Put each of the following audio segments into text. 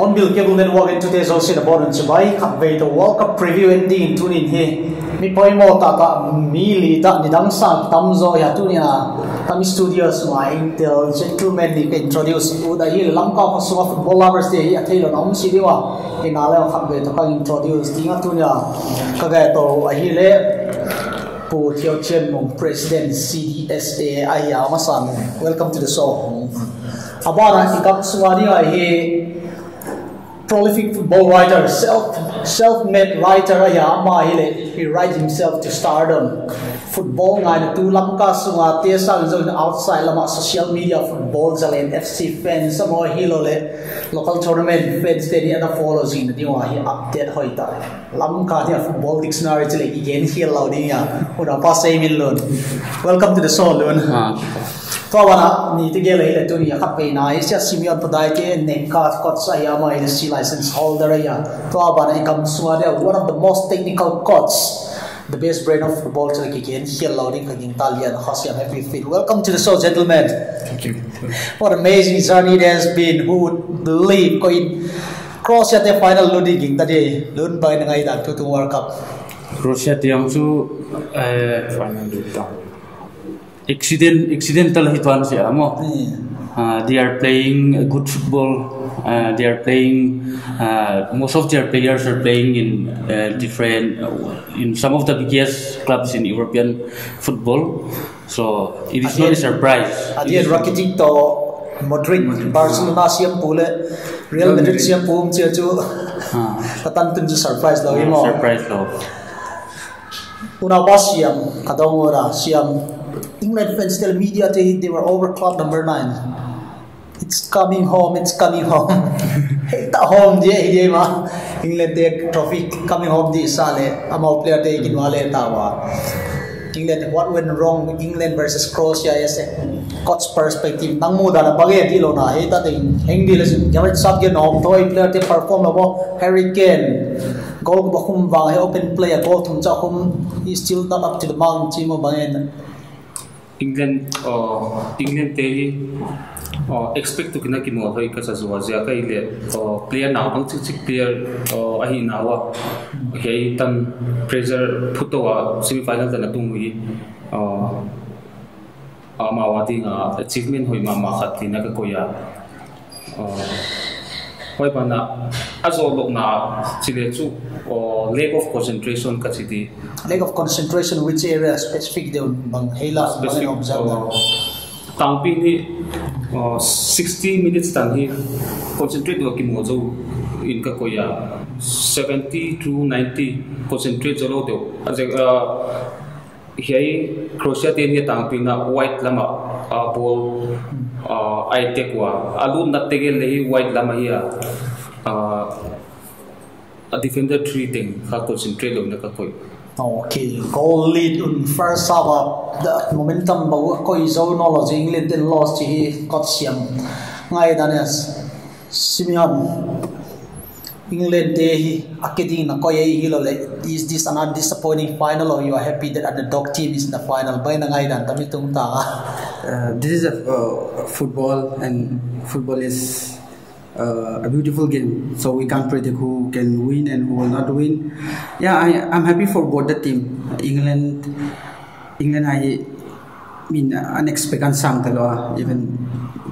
on bil ke bung den walk into te zo se da bon se bai khat ve to walk up preview and din tune in he. Mi poi mo ta ta mi li ta ni dang sa tam zo ya tu ya tam studios ma intel gentleman ni introduce. U da hi lam ka ko so football lovers te ya thelo nom si diwa ke na le khat ve to ka introduce ti nga tu ya ka ga to a hi le pu thiao chen mong president cdsa ai ya ma san welcome to the show. Abara ikap suwani ai he prolific football writer, self self-made writer ya ma hile he writes himself to stardom. Football ngai tu lam ka sunga à. te sang zo outside lama social media football zalen FC fans samo hilo le local tournament fans te ni ana follows in ni wa hi update hoi ta. Lam ka dia football dictionary chile again here lo ni ya. Ora pa say min lon. Welcome to the show lon. To wana ni te gele ile tu ni khat pe na isia simion padai te ne ka kot sa ya ma ile C license holder ya. To wana ikam suwa de one of the most technical cots the best brain of football to again here loading kaging talian hasiam happy fit welcome to the show gentlemen. Thank you. what amazing journey it has been. Who would believe? Ko in Croatia the final loading ging tadi lun by na ngai tu tu world cup. Croatia tiang su eh final data. Accident accidental hituan siya mo. Uh, they are playing good football. Uh, they are playing. Uh, most of their players are playing in uh, different, uh, in some of the biggest clubs in European football. So it is not a surprise. Adi Rakitic to Madrid, Barcelona siam pule, Real Madrid siam pum chia chu. Ah. Tun chu surprise lo imo. surprise law. Una siam kadong ora siam England fans tell media they they were over club number nine. It's coming home, it's coming home. Heta home dia dia ma. England they trophy coming home di sale. Amau player they kin wale tawa. England what went wrong England versus Croatia yes eh. coach perspective nang muda na bagay di lo na heta ting hindi la sin Gareth Southgate no toy player te perform na mo Harry Kane goal ba kum bang he open play a goal tum cha he still not up to the mark team mo bangin eh, England uh, England te hi uh, expect to kina ki mo hoi ka sa zuwa zia ka ile uh, player na bang chik chik player uh, ahi na wa he tan pressure phuto wa semi final ta na tung hui uh, uh, ma wa ti nga achievement hoi ma ma khat ti na ka ko ya uh, hoi pa na azo lok na chile chu uh, lack of concentration ka chi ti lack of concentration which area specific de bang hela specific observe na. tangping ni uh, 60 minutes tan hi concentrate wa ki mo zo in ka ko ya 70 to 90 concentrate zo lo de hay croatia te ni tangping na white lama. À ball à ai te kwa alu na te gel hi white lama hi à. A defender three thing ka concentrate lo na ka Okay, goal lead in first half. À. up The momentum bawa ko zonology England then lost hi got siam. Ngai danes Simeon. England de hi akedi na ko ye hilo le is this another disappointing final or you are happy that the dog team is in the final bay na ngai dan tami tung ta Uh, this is a uh, football, and football is uh, a beautiful game. So we can't predict who can win and who will not win. Yeah, I, I'm happy for both the team. England, England, I mean, unexpected sang even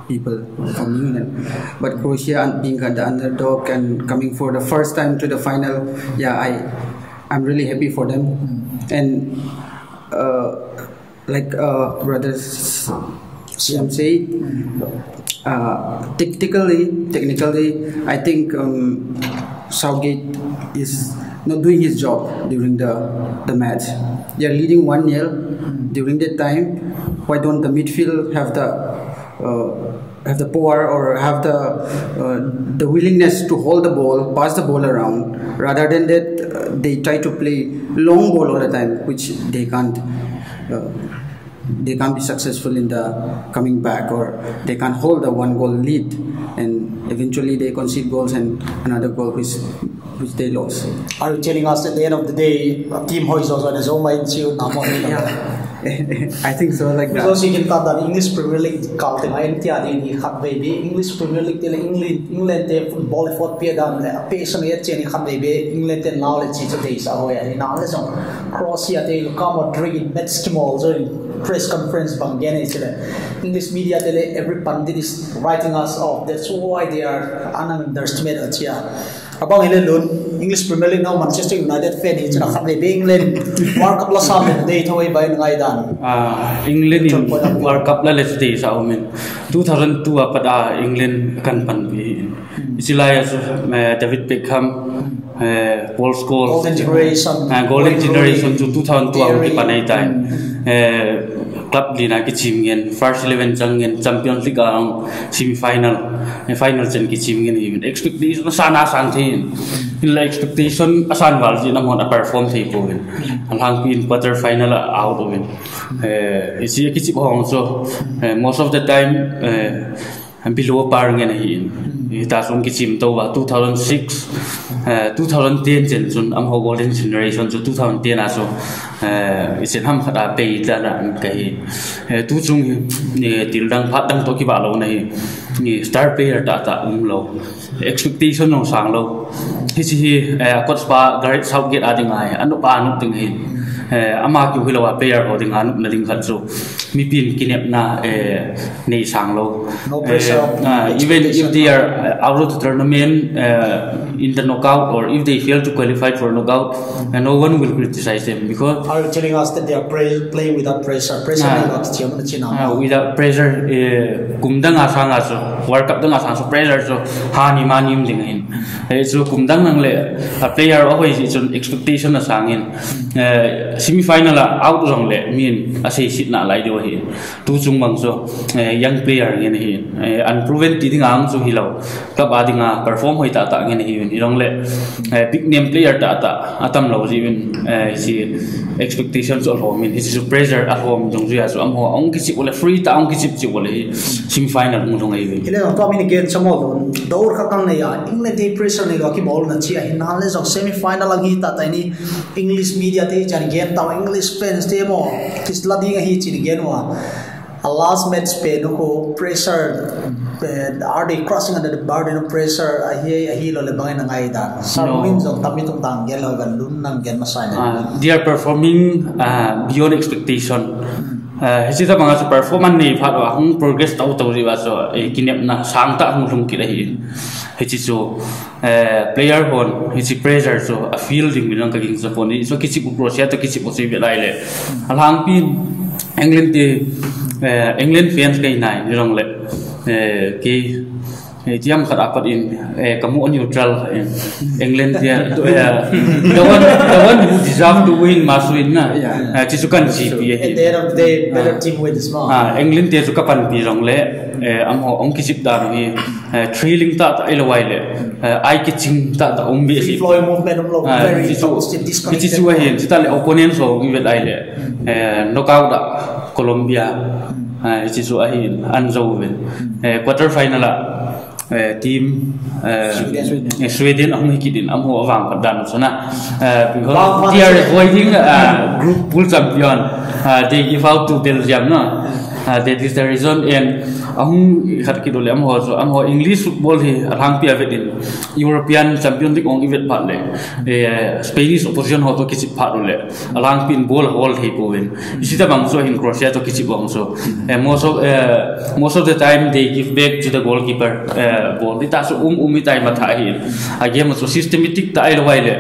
people from England. But Croatia being the underdog and coming for the first time to the final, yeah, I, I'm really happy for them. And uh, like uh, brothers Siam said, uh, technically, technically, I think um, Southgate is not doing his job during the the match. They are leading one 0 during that time. Why don't the midfield have the uh, have the power or have the uh, the willingness to hold the ball, pass the ball around, rather than that uh, they try to play long ball all the time, which they can't. Uh, they can't be successful in the coming back or they can't hold the one goal lead and eventually they concede goals and another goal which which they lost Are you telling us at the end of the day, team zo na zo mai chiu na yeah I think so like that. si kin ta dan English Premier League kal te ngai tia di ni khat be be English Premier League te le England England te football fort pe dan le pe sang ye chen be be England te now le chi chu te sa ho ya ni na le song Croatia te Luka Modric Mets Kimol so press conference bang gen is le English media te le every pundit is writing us off. That's why they are underestimate achia abang ile lun English Premier League now Manchester United fan hi chana khat be be England. World Cup la sam dei thoi bai ngai dan uh, England in World Cup la let's day sa umin 2002 apat a England kan pan bi isilai as David Beckham uh, Paul Scholes. Golden generation. uh, golden generation. To 2002 ang Terry. ki panay tay uh, club lina ki team ngen first 11 chang ngen champions league ang semi final final chen ki team ngen even. Expectation sana sang thin ila expectation asan wal ji na mon perform thei ko gen ang hang pin quarter final out of it eh isi ki chi hong so eh, most of the time eh below par ngen hi ta sum ki chim to wa 2006 2010 chen chun am ho golden generation chu 2010 a số, eh isen ham khata pe ta na kai tu chung ni til dang phat dang to ki ba lo nei ni star player ta ta um lo expectation no sang lo hi chi hi eh coach pa Gareth Southgate ading ai anu pa anu ting hi ama ki hi lo wa ho ding na ding khat so mi pin kinep na eh nei sang lo. No pressure. Eh, uh, even if they are uh, out of the tournament uh, in the knockout or if they fail to qualify for knockout uh, no one will criticize them because are you telling us that they are playing without pressure? Pressure Ah. ni lot chiam na chinam uh, without pressure uh, kumdang asang aso world cup dang asang so pressure so hani manim ding hin eh so kumdang nang le a player always is an expectation asang in semifinal semi final out rong lệ min à sit na lai do hi tu chung mang so ờ, young player ngen ờ, hi uh, unproven ti ding ang các bạn club anh perform hoi ta ta ngen hi ni rong lệ ờ, big name player ta ta atam lo ji win uh, si expectations of home mình, his pressure at home jong ju so am ho ong ki chi ole free ta ong ki chi chi ole semi final mung dong ai win ile no to min again chamo don dor ka kang ne ya england pressure này, lo ki ball na chi à. hin na le jong semi final ang hi ta ta ni english media te jan gen ta english fans te mo. Kis la ding hi chi gen wa. A last match pe no ko pressure and are they crossing under the burden of pressure? A hi a hi lo le bang na ngai da sa min jong tam mi tung tang gen lo gan lun nang gen ma sai na uh, they are performing uh, beyond expectation. Uh, hisi ta mga sa performance ni phat wa hung progress tau tau ri wa so e kinep na sang ta hung lung ki rahi hisi so uh, player hon hisi pressure so a fielding bilang ka ging sa phone so kichi ku croatia to kichi ku se lai le alang pin england ti uh, england fans kai nai rong le uh, ki tiam khat apat in kamu neutral in england dia the one the one who deserve to win must win na chi sukan gp at the end of the day better team wins ma ah england dia suka pan pi rong le am ho ong kisip da no hi eh thrilling ta ta ilo wai le ai ki ching ta ta ong bi si flowing movement um lo Ah, very disconnected. chi wa hin chi ta le opponent so ngi vet ai le knockout da colombia. Ah chi su a hin an zo ven eh quarter final a team eh Sweden. eh, Sweden ang hikidin am ho awang padan so na eh because they are avoiding uh, group pool champion uh, they give out to Belgium no? Uh, that is the reason. And ang khat ki dole am ho so am ho English football hi rang pia vedin European champion league ong ivet pat le eh, Spanish opposition ho to kichi pat le alang pin ball hol hi po win isita bang so in Croatia to kichi bang so and most of uh, most of the time they give back to the goalkeeper uh, ball dita so um umi tai ma tha hi again so systematic ta ai lawai le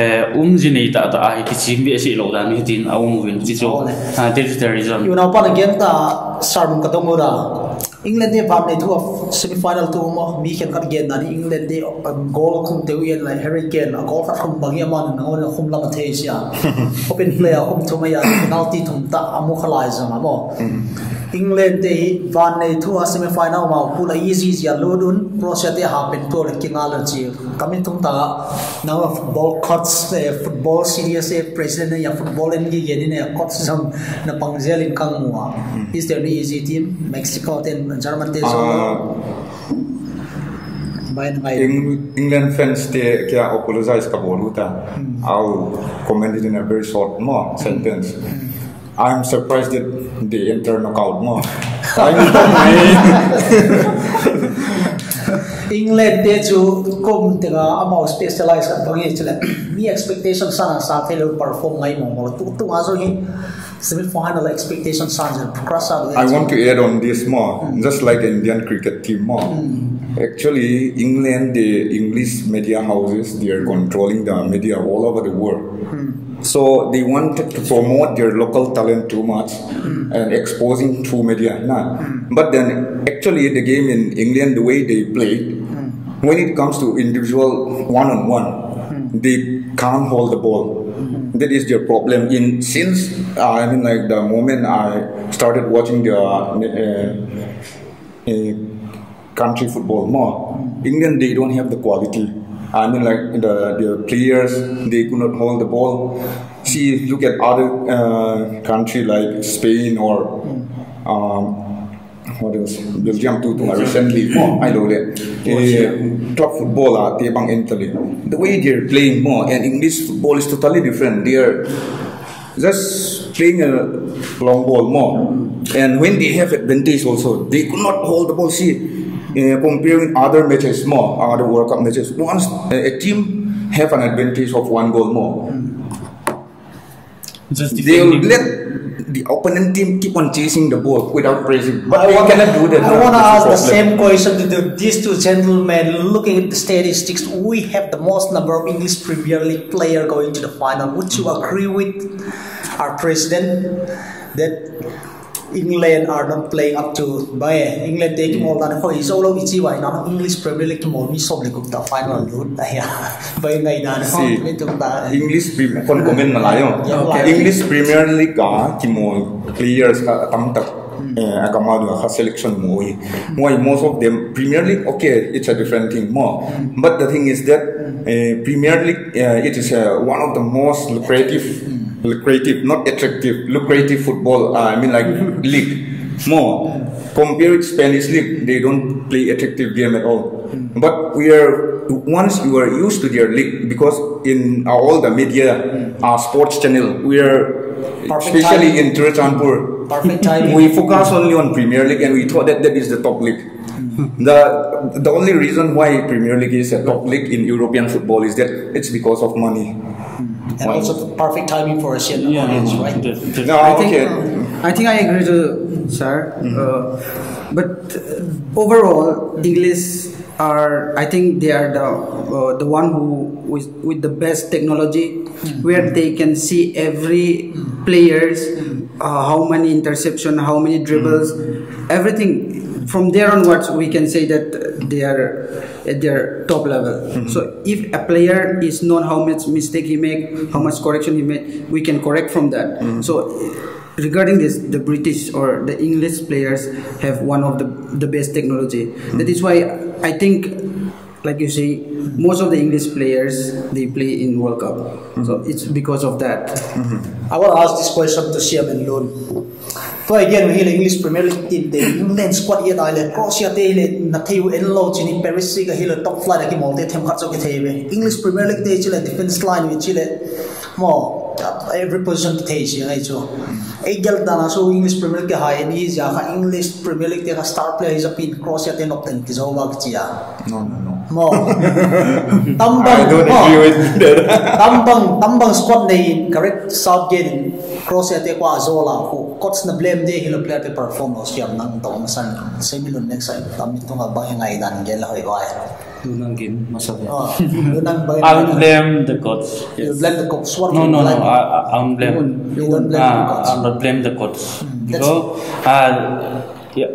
eh, um jini ta ta ai kichi mi si lo dan hi tin aung win chi so Ole. uh, that is the reason you know pan again ta sarm ka tomura England de bam ne thu semi final tu mo mi khen kat gen na ni England de a goal khum te yen like Harry Kane a goal khat khum bang ya man na ngol khum la ma the sia open player khum thu ma ya penalty thum ta amu khalai zama mo England de van ne thu a semi final ma pula easy ya lodun Croatia de ha pen to le kingal chi kamin thum ta na football coach eh, football serious eh, president ya football en gi gen ne coach jam na pangzel in kang mua is there any easy team Mexico ten German te so Uh, England fans they kaya apologize ka bolu ta. I'll comment it in a very short more sentence. I'm surprised that they enter knockout more. I'm my England te chu kum te ga amao specialize kan bangi chile mi expectation sana sa the perform ngai mo mo tu tu nga so hi semi final expectation sana cross out I want to add on this more, mm. just like Indian cricket team more. Mm. Actually, England, the English media houses, they are controlling the media all over the world. Mm. So they wanted to promote their local talent too much and exposing through media. Nah. But then, actually, the game in England, the way they play, when it comes to individual one-on-one, they can't hold the ball. That is their problem. In since uh, I mean, like the moment I started watching the uh, uh, country football more, England they don't have the quality. I mean, like the the players they could not hold the ball. See, look at other uh, country like Spain or. Um, what else? Belgium too, too recently more. I know that. Uh, club football ah, they bang Italy. The way they're playing more and English football is totally different. They're just playing a long ball more. And when they have advantage also, they could not hold the ball. See, uh, comparing other matches more, other World Cup matches, once uh, a team have an advantage of one goal more, Just they'll let the opponent team keep on chasing the ball without pressing. But I they wanna- cannot do that. I want to ask the same question to the, these two gentlemen. Looking at the statistics, we have the most number of English Premier League player going to the final. Would you agree with our president that England are not playing up to by England taking all that for is all of ichi why not English Premier League to more mi sob le gupta final route ay by ngai da See, no tum ta English Premier kon comment na layo. English Premier League ka kimo players ka tam tak eh akamadu ka selection mo eh. Why most of them Premier League okay it's a different thing more. But the thing is that eh, Premier League uh, it is uh, one of the most lucrative lucrative not attractive lucrative football uh, I mean like league. More. Compare with Spanish league they don't play attractive game at all. But we are once you are used to their league because in all the media uh, sports channel we are Perfect especially timing. in Churachandpur perfect timing. We focus only on Premier League and we thought that that is the top league. The the only reason why Premier League is a top league in European football is that it's because of money. And also perfect timing for Asian audience right The- the- No, I think, okay. I think I agree to sir. Uh, but uh, overall, English are I think they are the uh, the one who with, with the best technology, where they can see every players, uh, how many interception, how many dribbles, everything. From there onwards, we can say that they are at their top level. Mm-hmm. So if a player is known how much mistake he make, how much correction he made, we can correct from that. Mm-hmm. So regarding this the british or the english players have one of the the best technology mm-hmm. that is why i think like you say most of the english players they play in world cup mm-hmm. so it's because of that mm-hmm. I want to ask this question to Siam and Lon. For again, we English Premier League team, the England squad yet island, Croatia they le na tayo en low chini Paris siga hila top flight aki mo te them khatso ke thebe. English Premier League te chile defense line with chile mo every ngai cho. Ei gal dana so English Premier League ke hai ni ja ka English Premier League ka star player is a pin te nok ten ki zo wa ki ya. No, no, no. Mo. Tambang. tambang tambang squad nei correct Southgate in Croatia te kwa zola ko coach na blame de hilo player te perform no siam nang to masan semilon next time tam ito nga ba ngai dan gel hoy wa Tunangin, masabi. oh yun ang ba I'll blame the coach. you blame the coach what No, no, no. I, I- I'll blame. you don't blame the Ah, coach I'll not blame the coach. That's- So, uh, yeah,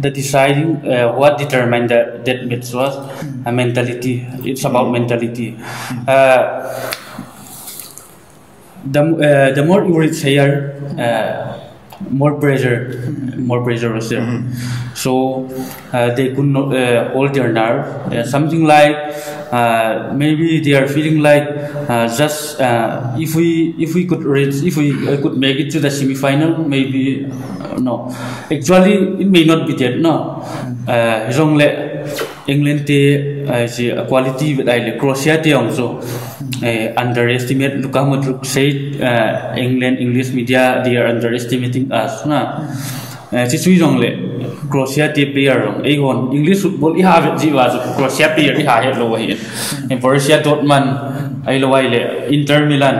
the deciding uh, what determined that that match was a mentality. It's about mentality. Uh, the uh, the more you here, uh, more pressure, more pressure was there. So uh, they could not uh, hold their nerve. Uh, something like uh, maybe they are feeling like uh, just uh, if we if we could reach if we uh, could make it to the semi-final, maybe uh, no. Actually, it may not be that. No, uh, wrong le. England te eh, si eh, quality with ai Croatia te also eh, underestimate. Luka Modric said England English media they are underestimating us. Na chỉ suy rằng lệ Croatia ti player rong. Ai hon English football i ha ji wa Croatia player i ha he lo hi en Borussia Dortmund ai lo ai le Inter Milan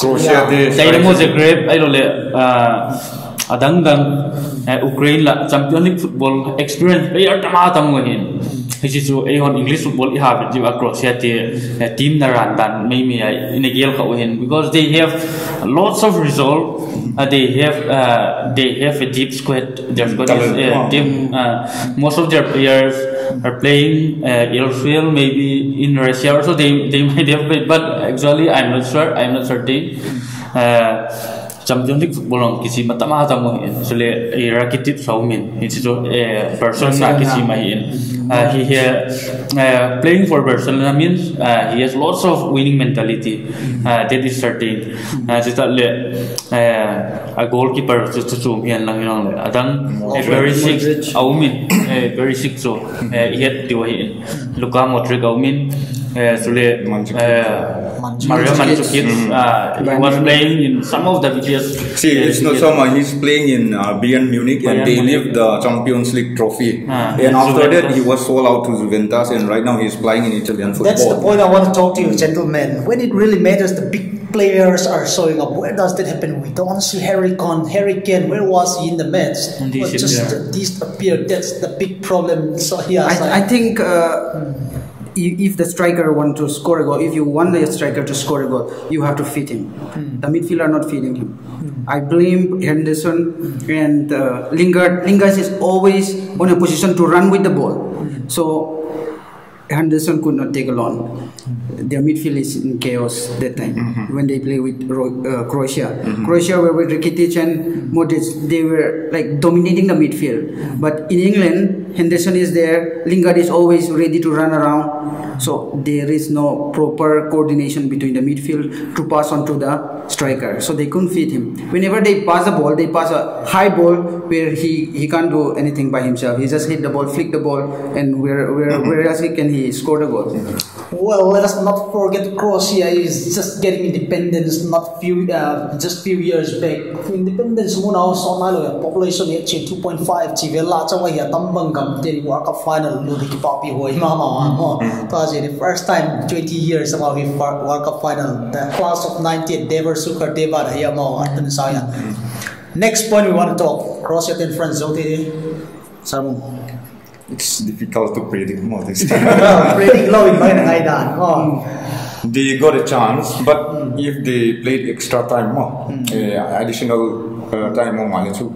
Croatia te Dynamo Zagreb ai lo le adang dang Ukraine la Champions League football experience player tama tam ngo hin hi chu ai hon English football i ha ji wa Croatia ti team na ran dan mai mi ai in a gel kha hin because they have lots of result uh, they have uh, they have a deep squad. Squad is uh, deep. Uh, most of their players are playing uh, elsewhere, maybe in Russia also. They they might have played, but actually I'm not sure. I'm not certain. Uh, Champions League football ang kisi matama hata mo in so le Rakitic Saumin it's so person na kisi uh, he here uh, playing for Barcelona means uh, he has lots of winning mentality. Uh, that is certain. Uh, le uh, a goalkeeper to to zoom yan lang yun le adang uh, very sick. Aumin uh, very sick so uh, he had diwahin Luka Modric Aumin so le uh, Mario Mandzukic uh, he was playing in some of the videos See, it's not so much. He's playing in uh, Bayern Munich and Bayern they Munich. the Champions League trophy. Ah, and after that, he was sold out to Juventus, and right now he's playing in Italian football. That's the point I want to talk to you, gentlemen. When it really matters, the big players are showing up. Where does that happen? We don't see Harry Kane. Harry Kane, where was he in the match? And Well, disappeared. just disappeared. That's the big problem. So yeah, I, I think uh, if, the striker want to score a goal, if you want the striker to score a goal, you have to feed him. Hmm. The midfielder are not feeding him. Hmm. I blame Henderson and uh, Lingard. Lingard is always on a position to run with the ball. Hmm. So Henderson could not take a long. Their midfield is in chaos that time mm-hmm. when they play with Ro- uh, Croatia. Mm-hmm. Croatia were with Rakitic and Modric. They were like dominating the midfield. But in England, Henderson is there. Lingard is always ready to run around. So there is no proper coordination between the midfield to pass on to the striker. So they couldn't feed him. Whenever they pass the ball, they pass a high ball where he, he can't do anything by himself. He just hit the ball, flick the ball, and where where where else he can he score the goal? Well, let us not forget Croatia is just getting independence not few uh, just few years back. Independence muna so na lo population yet 2.5 chi vela cha wa ya tambang gam World Cup final lu ki papi hoi ma ma mo. Ta the first time 20 years about we World Cup final. The class of 98 Davor Suker Deva ya mo atun sa ya. Next point we want to talk Croatia and France zote Samu. It's difficult to predict more this Well, pretty low in dan. Oh. they got a chance, but if they played extra time more, uh, additional uh, time more money too,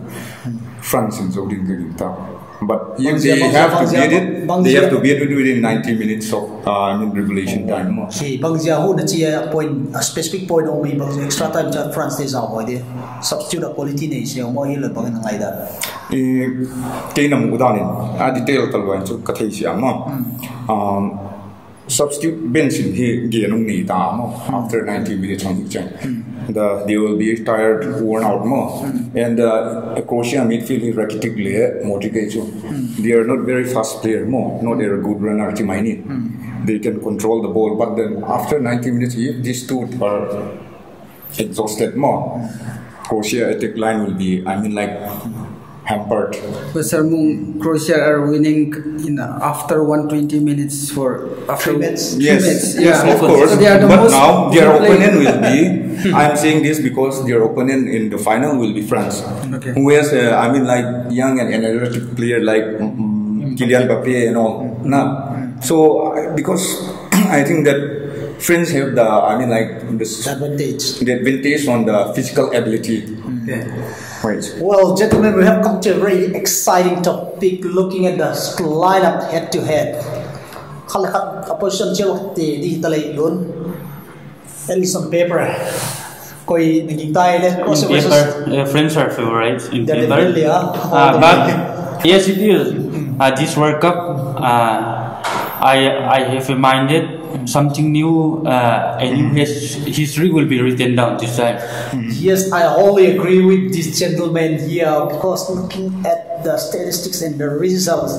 France in Saudi Arabia. But Bangsia, they have to beat it, they have to beat it within 90 minutes of uh, I mean regulation time. Si bang dia hu na chia point a specific point o mi bang extra time cha France te za mo de substitute quality nei se mo hi le bang na ngai da cái nằm u đan à detail tal wan chu ka thei si um substitute bench in he ge nong ni ta after 90 minutes on hmm. the the they will be tired worn out more hmm. and uh, Croatia midfield is Rakitic le Modric chu they are not very fast player more not a good runner hmm. they can control the ball but then after 90 minutes if these two are exhausted more Croatia attack line will be I mean like hampered But Sir Moon, Croatia are winning in after 120 minutes for after Three minutes. three Yes, minutes. yes, Yeah. of course. So they are the but most now their good player. opponent will be. I'm saying this because their opponent in the final will be France, Okay. who has, uh, I mean, like young and energetic player like mm, Kylian Mbappe and all. Nah. So because I think that France have the, I mean, like the, s- advantage. the advantage on the physical ability. Okay. Right. Well, gentlemen, we have come to a very exciting topic looking at the lineup head to head. Khala khat opposition chelo te di talay yun. At least on paper. Koi naging tayo le In paper, uh, French are favorites in They're paper. definitely, ah. Uh, but yes, it is. Uh, this World Cup, uh, I I have reminded something new. Uh, a new his, history will be written down this time. Yes, I wholly agree with this gentleman here because looking at the statistics and the results,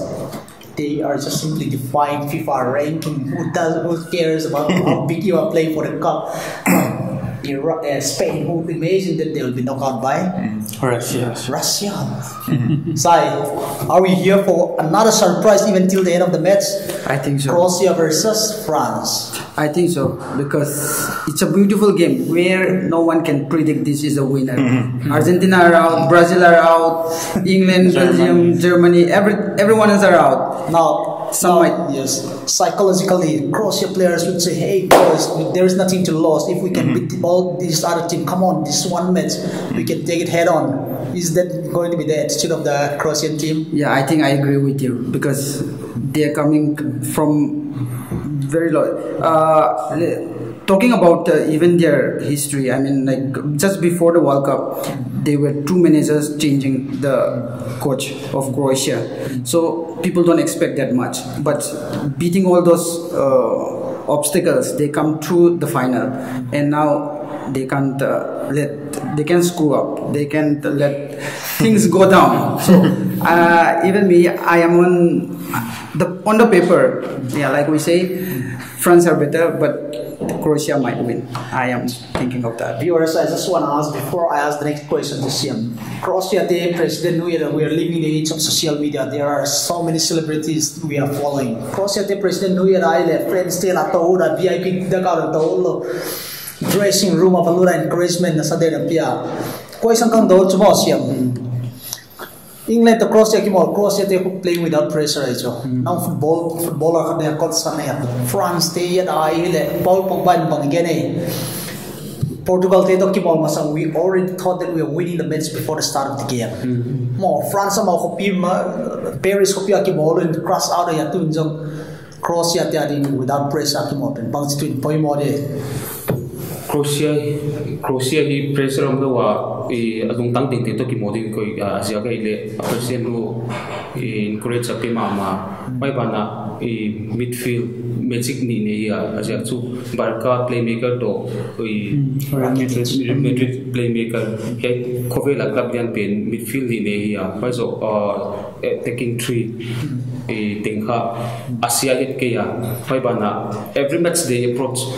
they are just simply defying FIFA ranking. Who does who cares about how big you are playing for the cup? Iraq, uh, Spain, who imagine that they will be knocked out by Russia. Russia. Sai, are we here for another surprise even till the end of the match? I think so. Croatia versus France. I think so because it's a beautiful game where no one can predict this is a winner. Argentina are out, Brazil are out, England, Belgium, Germany, every everyone is are out. Now, Some might- yes, psychologically, Croatia players would say, "Hey, boys, there is nothing to lose. If we can beat all these other team, come on, this one match, we can take it head on." Is that going to be the attitude of the Croatian team? Yeah, I think I agree with you because they are coming from very low. Uh, talking about uh, even their history, I mean, like just before the World Cup, they were two managers changing the coach of Croatia. So people don't expect that much. But beating all those uh, obstacles, they come through the final, and now they can't uh, let they can screw up they can't let things go down so uh, even me i am on the on the paper yeah like we say france are better but croatia might win i am thinking of that Viewers, I just want to ask before I ask the next question to Siam. Croatia Day, President we are living the age of social media. There are so many celebrities we are following. Croatia Day, President New Year, I left friends still at the VIP, the car, the dressing room of a little encouragement na sa din ang pia. Isang kang doon, Siam. England to Croatia kimo Croatia te playing without pressure ajo. Now football footballer ka na kot sa na France te ya ai le Paul Pogba bang gene. Portugal te to kimo masang we already thought that we were winning the match before the start of the game. Mo France ma ko pi ma Paris ko pi kimo and cross out ya tu jong Croatia te adi without pressure kimo pen bang twin poi mo de. Croatia Croatia hi pressure am wa e adung tang ting to ki modi ko asia ka ile president ru e encourage ape ma ma pai bana e midfield magic ni ne ya asia chu barca playmaker to e Madrid playmaker ke khove la club yan pen midfield ni ne ya pai so attacking three e tengha asia hit ke ya pai bana every match they approach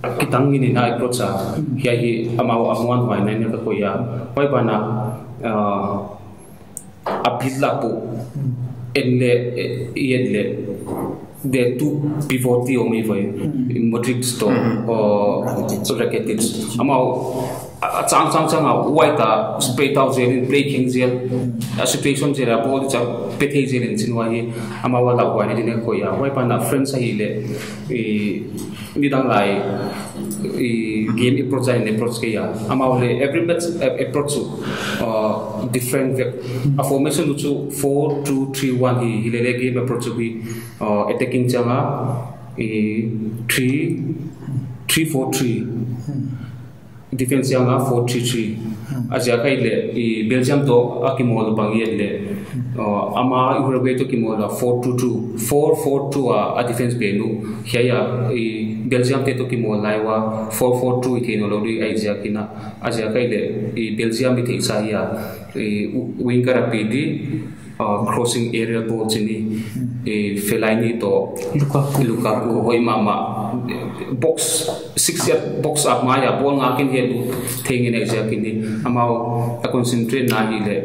kitang ini na ikot sa hiya hi amaw amuan wai na ka ko ya. Wai ba na uh, apit la po hmm. enle eh, yenle de tu pivoti o mi vai motrix hmm. to hmm. oh, o rakitis amaw chang chang chang a wai ta spray tau zel play king zel a situation zel a ball cha pethe zel in chin wai ama wa la wai ni ne ko ya wai pa na friends hi le e ni dang lai e game approach ai ne approach ke ya ama le every match approach uh, different a formation chu 4 2 3 1 hi hi le le game approach hi attacking changa e 3 3 4 3 defense yang 433 asia kai le i belgium to akimol bangi le ama uruguay to kimol 422 442 a defense be nu hiya i belgium te to kimol lai wa 442 i thino lori ai ja kina asia kai le i belgium i thei sa ya i winger apidi crossing area ball chini e Fellaini to Lukaku Lukaku hoi mama box, six year box up maya ball nga kin he thing in exia kin ni amao à, a concentrate na hi le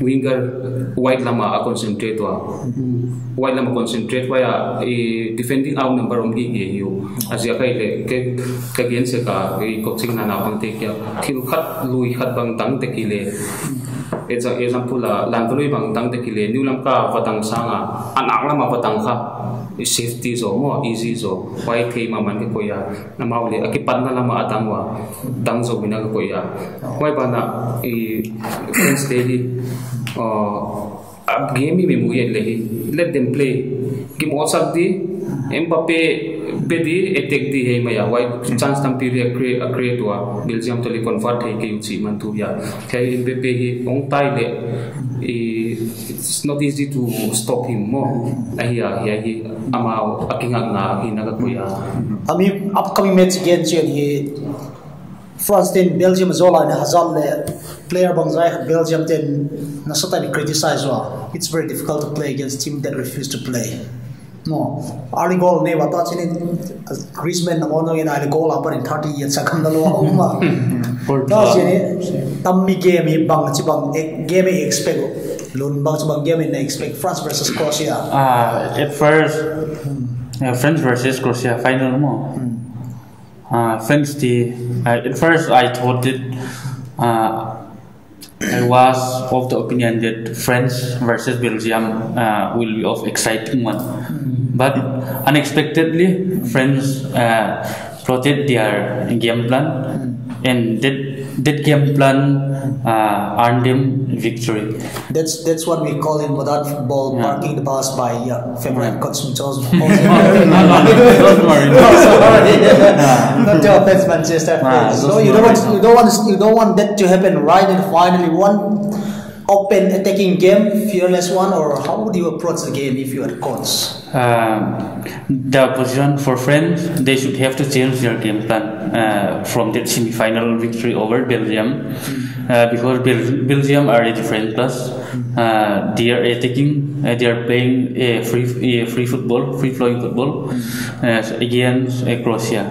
winger, white lama a concentrate wa white lama concentrate wa ya e defending out number om gi he yo asia kai le ke ke gen se ka e coaching na na bang te kya thil khat lui khat bang tang te ki le exa example la landloi bang tang te ki le new lam ka patang sanga anak à, lama patang kha safety zo mo easy zo wai thei ma man ke ko ya na mau le aki pan na lama atang wa tang zo bina ko ya wai ba na i friends daily uh game me ही में मुझे लगी let them play game हो सकती Mbappe bedi attack di he maya why mm. chance tam create create wa Belgium to le convert he ke uchi man tu ya. Mbappe hi ong tai le. It's not easy to stop him mo. Hiya hi ama akinga nga hinaga ko ya mm. Ami upcoming match against he France ten Belgium zola na hazam le player bang zai Belgium ten na sota ni criticize wa. It's very difficult to play against team that refuse to play. No, early goal ne bata chini Griezmann namo no ina goal upper in 30 years sakam dalo uma. Ta chini tammi game hi bang chi bang game hi expect lun bang chi bang game hi expect France versus Croatia. Uh, at first, uh, France versus Croatia final mo. Uh, France the uh, at first I thought that uh, I was of the opinion that France versus Belgium uh, will be of exciting one, but unexpectedly France uh, plotted their game plan, and that that game plan uh, earned them victory. That's that's what we call in modern football Yeah. parking the bus by uh, favorite coach Charles. Those were in- Not to offense Manchester Ah, So you don't want you don't want you don't want that to happen right and finally one open attacking game, fearless one, or how would you approach the game if you are coach? uh, the position for France, they should have to change their game plan uh, from that semi-final victory over Belgium, uh, because Bel- Belgium are a different class. Uh, they are attacking, uh, they are playing a free, a free football, free flowing football uh, against Croatia.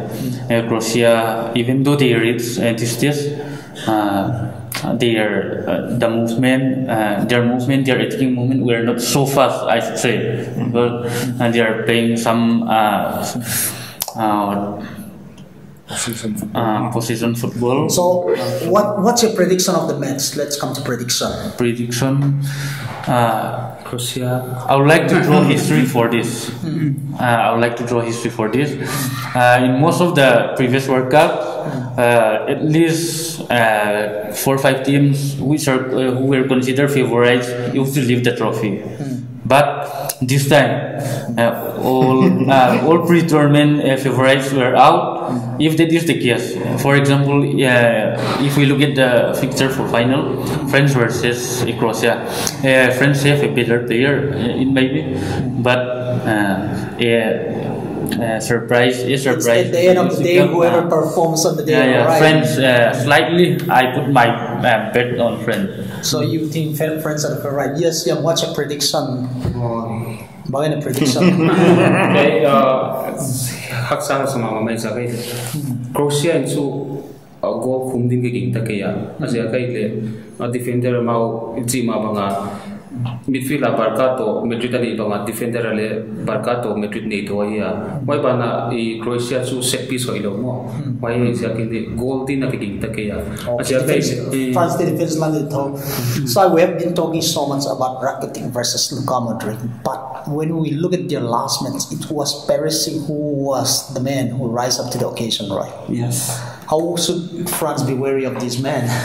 Uh, Croatia, even though they reach uh, this stage, uh, their uh, the movement, uh, their movement, their attacking movement were not so fast, I should say, but uh, they are playing some uh, uh, uh, position football. So what what's your prediction of the match? Let's come to prediction. prediction. Uh, Croatia. I would like to draw history for this. Uh, I would like to draw history for this. Uh, in most of the previous World Cup, uh, at least uh, four or five teams which are uh, who were considered favorites used to leave the trophy. But this time, uh, all uh, all pre-tournament uh, favorites were out. If that is the case, for example, if we look at the fixture for final, France versus Croatia, uh, France have a better player, it may be, but uh, uh, uh, surprise is It's surprise. at the end of the day, whoever performs on the day, Yeah, yeah. right? France uh, slightly. I put my uh, bet on France. So you think friends are the favorite? Yes, yeah. What's your prediction? Bagay na prediction. Kay haksana sa mga may sa kay Croatia in su goal khumding ke ging ta kaya asya kay le defender mau ji ma banga midfield a barka to Madrid ani banga ah. defender ale barka to Madrid nei to ya mai bana i Croatia su set piece mo sia kin goal din na ke ging ta kaya asya kay France the defense though. Hmm. So we have been talking so much about Rakitic versus Luka Modric, but when we look at their last match, it was Perisic who was the man who rise up to the occasion, right? Yes. How should France be wary of these men?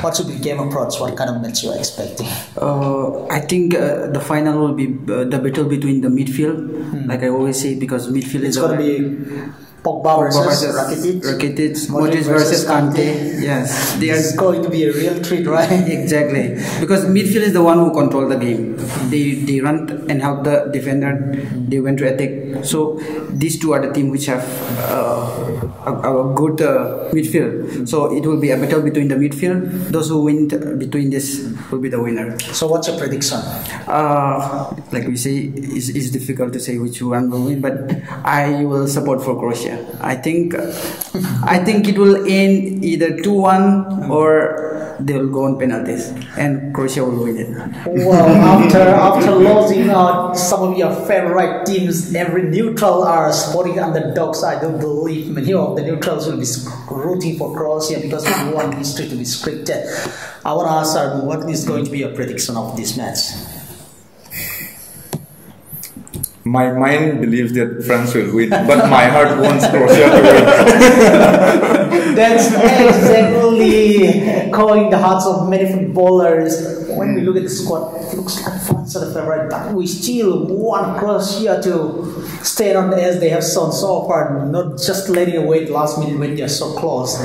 What should be game approach? What kind of match you are expecting? Uh, I think uh, the final will be uh, the battle between the midfield, like I always say, because midfield It's is going to be Pogba versus Rakitic. Rakitic, Modric Modric versus versus Kante. Kante. Yes, they are going to be a real treat, right? exactly because midfield is the one who control the game. They they run and help the defender. They went to attack. So these two are the team which have uh, a, a good uh, midfield. So it will be a battle between the midfield. Those who win between this will be the winner. So what's your prediction? Uh, like we say, it's, it's difficult to say which one will win, but I will support for Croatia. I think, I think it will end either two one or they will go on penalties, and Croatia will win it. Well, after after losing out some of your favorite teams, every neutral are supporting underdogs. I don't believe many of the neutrals will be rooting for Croatia because we want history to be scripted. I want to ask Arun, what is going to be your prediction of this match? My mind believes that France will win, but my heart wants Croatia to win. That's exactly calling the hearts of many footballers. When we look at the squad, it looks like France are the favorite, but we still want Croatia to stay on as they have shown so far, not just letting it wait last minute when they're so close.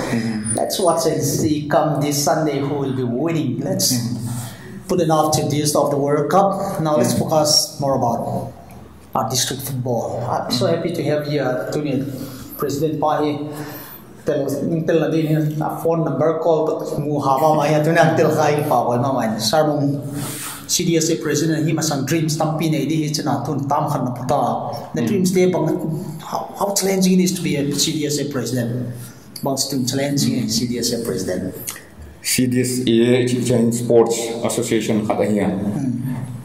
Let's watch and see come this Sunday who will be winning. Let's put enough to this of the World Cup. Now let's focus more about our district football. I'm so happy to have you, uh, Tony, President Pahi. Tel tel na din na phone number call to mu haba ma ya tuna tel khai pa wa ma man. Sar mong CDSA president hi masang dreams tampi nei di chana tun tam khan na puta. The dreams te bang how, how challenging it is to be a CDSA president? Bang stum challenging CDSA president. CDSA Chichen Sports Association kata hiya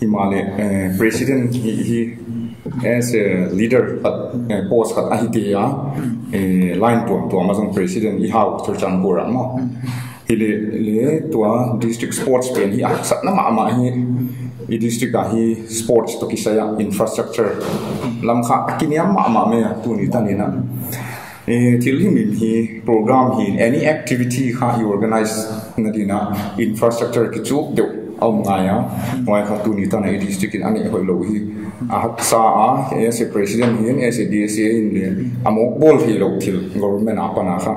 Himalaya uh, president he, he as a leader at uh, post at uh, line to to Amazon president i how to chan pura mo hile le to district sports pen hi sat na ma ma hi i district a hi sports to kisaya infrastructure lam kha kiniam ma ma me tu ni tanina till hi min hi program hi any activity kha hi organize na dina infrastructure ki chu au ngaya moi kha tu ni tan ai district in ani hoi lo hi a hak sa a as a president hi as a DSA in le amok bol hi lo thil government apana kha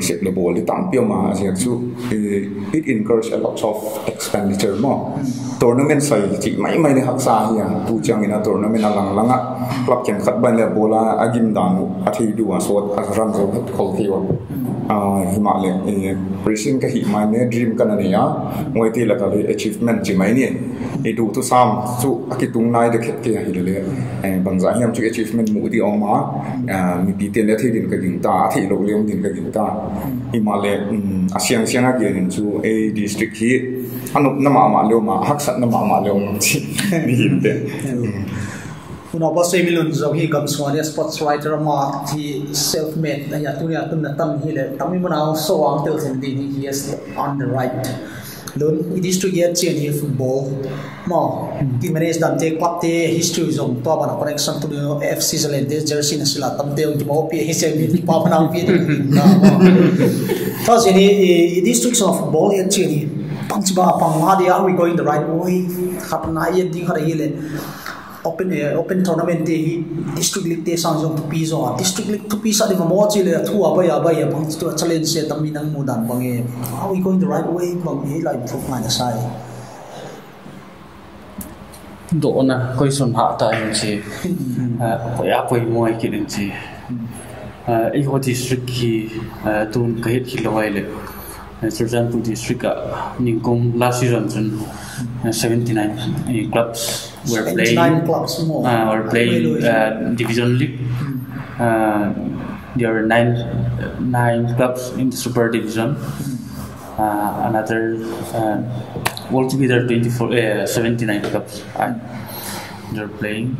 sẽ là bộ đi tạm biểu mà sẽ chú it incurs a lot of expenditure mà tournament sai chỉ mấy mấy đi học sa hi tu chang ina tournament lang langa club chen khat ban le bola agim dan athi du a so a ran zo khat khol thi wa Himalaya प्रेशन का ही माने dream का नहीं या मोती लगा ले achievement जी मायने ये दो तो साम सो अकि तुम नाय देखे के ही ले बंजा हम जो अचीवमेंट मुदी ओमा मी पीते ने थे दिन का दिन ता थे लोग ले दिन का दिन ता हिमालय आसियान सियाना के दिन जो ए डिस्ट्रिक्ट ही अनुप नमा मा लो मा हक सत नमा मा लो मा जी नहीं Una ba sei milun zo hi kam suan sports writer ma thi self made ya eh, tu ya tun na tam hi le tam mi so ang tel sen di hi is on the right lun it is to get chen hi football. Mo ki manage dam te club te history zong to ba na connection to the FC Zealand this jersey na sila tam te ki mo pi hi se mi eh, pa pa na na ni it is to football ya chen hi pang ma are we going the right way. Khat na ye ding khara open uh, open tournament te hi district league te sang jong pi zo district league to pi sa de mo chi le thu aba ya ba ya bang to challenge se tam min mu dan bang e are we going the right way bang he like improve my sai do na koi son ha ta in chi. Ko ya koi moi ki din chi. Ai ho district ki tun ka hit ki loi le Serjanpur district ningkong last season 79 clubs were playing. clubs more. Uh, were playing uh, division league. Uh, there are nine nine clubs in the super division. Uh, another uh, altogether 24 uh, 79 clubs uh, they're playing.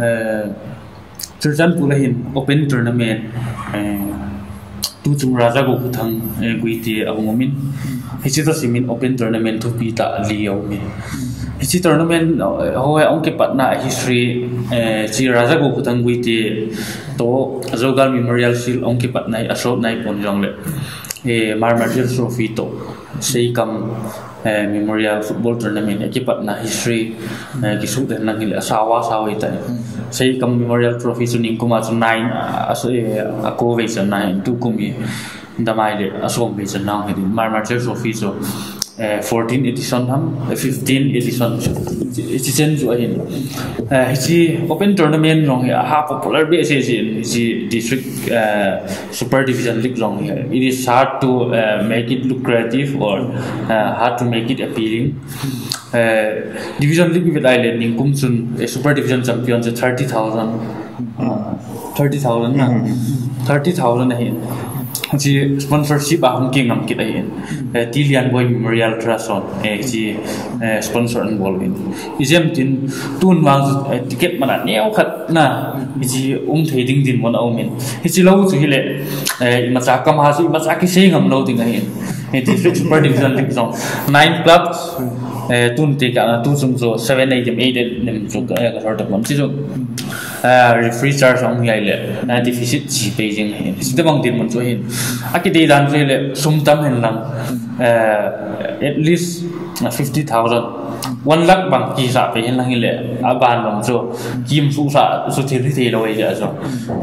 Uh, Serjanpur in open tournament. Uh, tu chung raja go thang eh, gui ti ahung min hi chi to simin open tournament thu pi ta li yo mi hi chi tournament eh, ho hai ong ke patna history eh, chi raja go thang gui ti to zogal memorial shield ong ke patna ashok nai pon jong le e marmarial trophy to sei kam memorial football tournament ki patna history. Ki su den nang le sawa sawa ita sei kam memorial trophy chu ning kuma chu 9 aso e ako ve chu 9 tu kumi damai le asom ve chu nang hedi mar martial trophy chu 14 edition ham 15 edition chen chu ahin hi open tournament long hi ha popular be se se hi district super division league long hi it is hard to uh, make it lucrative or uh, hard to make it appealing uh, division league with island ning kum chun super division champion je 30000 30000 30000 hi chi sponsorship ba hong king am kit ai lian boy memorial trust on e chi sponsor an bol in izem tin tun wang ticket mana neo khat na chi um thei ding din mon au min chi lo chu hi le e ma cha kam ha chi ma cha ki sei ngam lo ding ai e district super division league zone nine clubs tun te ka tu chung zo 7 8 8 nem chu ka ka sort of chi zo free charge ong ngai le na deficit chi beijing he sida bang din mon chu hin aki de dan le sum tam hen lang at least 50000 one lakh bang ki sa pe hen lang le aban long chu kim su sa su thi thi lo ja so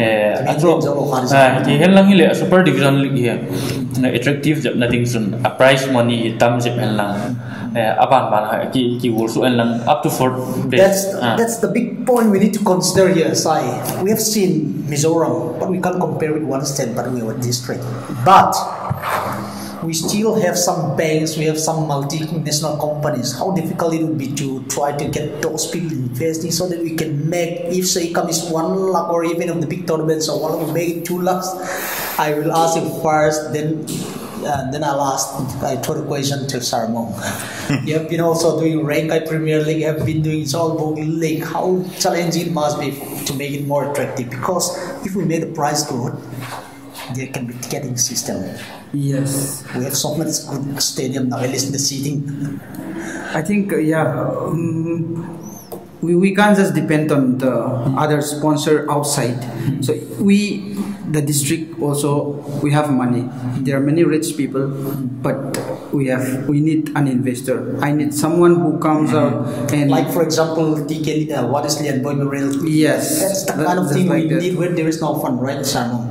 eh atro ki hen lang le super division league here attractive jab nothing sun a price money tam jep hen lang Eh, aban ban ha eh, ki ki wol su eh, en lang up to 4 that's ah. that's the big point we need to consider here sai we have seen mizoram but we can't compare with one state but we have a district but we still have some banks, we have some multinational companies. How difficult it would be to try to get those people investing so that we can make, if say comes one lakh or even of the big tournaments, so one will make it two lakhs. I will ask you first, then uh, then I'll ask I throw question to Sarmong. you have been also doing Rankai Premier League, you have been doing Zolbo League. How challenging it must be to make it more attractive? Because if we make the price good, there can be ticketing system. Yes. We have so much good stadium now, at least the seating. I think, uh, yeah, um, we, we can't just depend on the other sponsor outside. So we, the district also, we have money. There are many rich people, but we have, we need an investor. I need someone who comes out and Like, for example, TK, uh, what is Lian Boy Memorial? Yes. That's the That- kind of thing like we that. need when there is no fund, right, Sarmong?